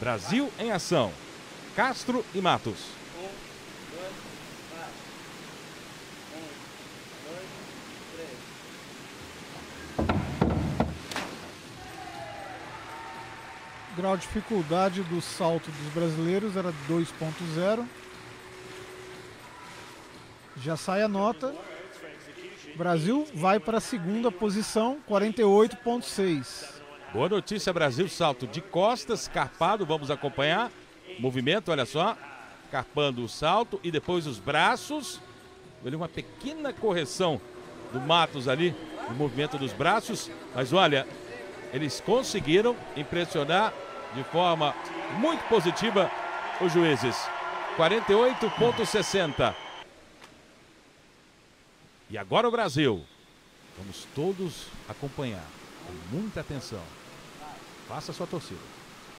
Brasil em ação. Castro e Matos. grau de dificuldade do salto dos brasileiros era 2.0. Já sai a nota. Brasil vai para a segunda posição, 48.6. Boa notícia, Brasil. Salto de costas, carpado, vamos acompanhar. Movimento, olha só. Carpando o salto e depois os braços. Olha uma pequena correção do Matos ali, o movimento dos braços. Mas olha, eles conseguiram impressionar de forma muito positiva os juízes. 48,60. E agora o Brasil. Vamos todos acompanhar com muita atenção. Faça sua torcida.